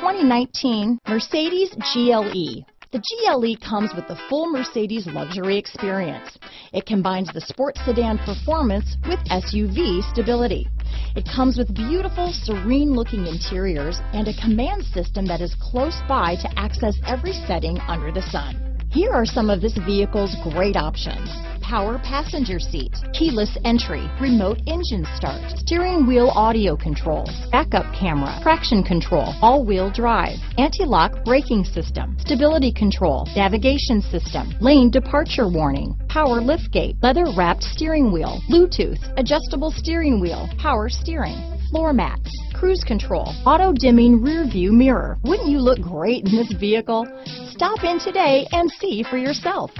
2019 Mercedes GLE. The GLE comes with the full Mercedes luxury experience. It combines the sports sedan performance with SUV stability. It comes with beautiful, serene-looking interiors and a command system that is close by to access every setting under the sun. Here are some of this vehicle's great options. Power passenger seat, keyless entry, remote engine start, steering wheel audio controls, backup camera, traction control, all-wheel drive, anti-lock braking system, stability control, navigation system, lane departure warning, power liftgate, leather wrapped steering wheel, Bluetooth, adjustable steering wheel, power steering, floor mats, cruise control, auto dimming rear view mirror. Wouldn't you look great in this vehicle? Stop in today and see for yourself.